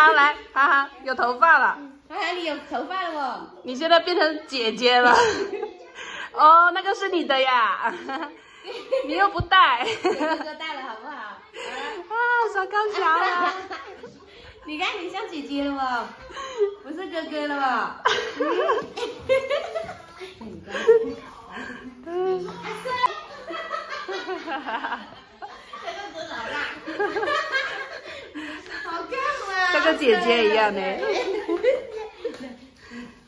哈，来，哈哈，有头发了。哈哈，你有头发了哦。你现在变成姐姐了。哦，那个是你的呀。你又不戴。哥哥戴了好不好？啊，耍高桥啊！你看你像姐姐了不？不是哥哥了吧？嗯。哈哈哈！这个多老辣！好看吗？像个姐姐一样的。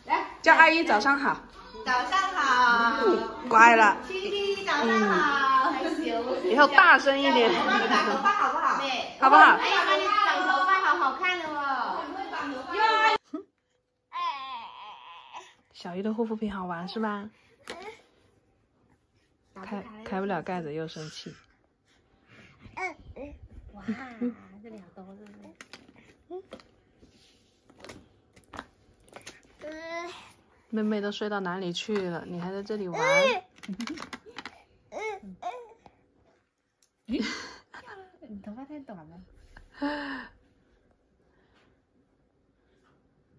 来，叫阿姨早上好。早上好。乖了。七弟早上好，害羞。以后大声一点。我帮你绑头发好不好？对。好不好？哎呀，帮你绑头发，好好看的哦。会绑头发。小鱼的护肤品好玩是吧？开开不了盖子又生气。嗯嗯，哇，这里好多，是不是？嗯。妹妹都睡到哪里去了？你还在这里玩？嗯嗯。你头发太短了。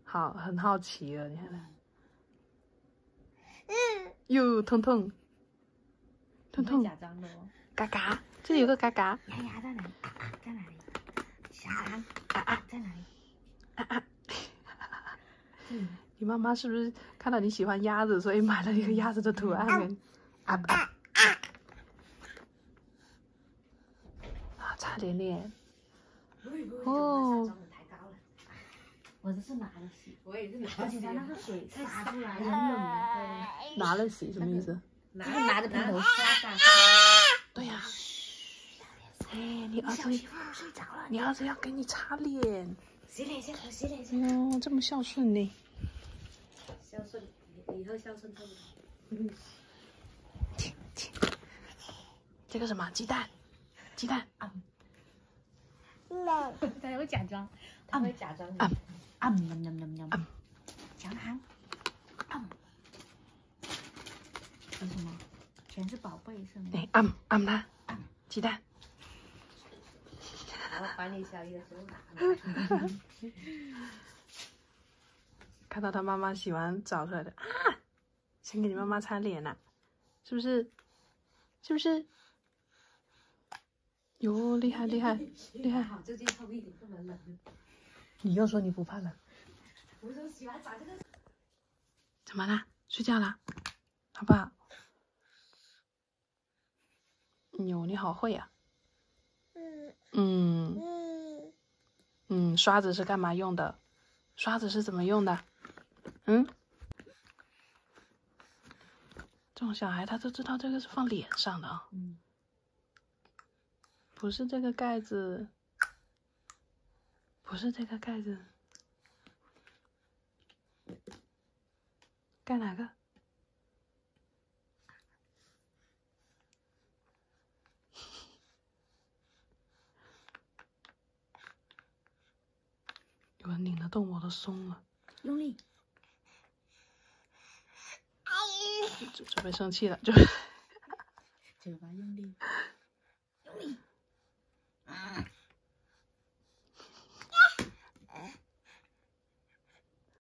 好，很好奇了，你看。嗯。哟，痛痛。痛痛，假装的哦。嘎嘎，这里有个嘎嘎。牙牙在哪里？在哪里？小羊啊啊，在哪里？啊啊。你妈妈是不是看到你喜欢鸭子，所以买了一个鸭子的图案？啊啊啊！啊，擦点脸。哦。我这是拿了洗，我也是拿了洗。而且它那个水洒出来很冷。拿了洗什么意思？拿拿着喷头刷的，对呀。哎，你儿子睡着了，你儿子要给你擦脸。洗脸先，洗脸先。哦，这么孝顺呢。孝顺，以后孝顺透了。听听，这个什么鸡蛋？鸡蛋啊。他会假装，他会假装。啊啊喵喵喵喵。小韩。啊。什么？全是宝贝是吗？哎，按按它，鸡蛋。我把你小姨的手拿了。看到他妈妈洗完澡出来的啊，先给你妈妈擦脸呢，是不是？是不是？哟，厉害厉害 厉害！好，这件厚一点，不能冷。你又说你不怕冷？我说洗完澡这个。怎么啦？睡觉啦？好不好？哟，你好会呀！嗯嗯嗯，刷子是干嘛用的？刷子是怎么用的？嗯，这种小孩他都知道这个是放脸上的啊。嗯，不是这个盖子，不是这个盖子，盖哪个？有人拧得动，我都松了。用力。准备生气了，就嘴巴用力。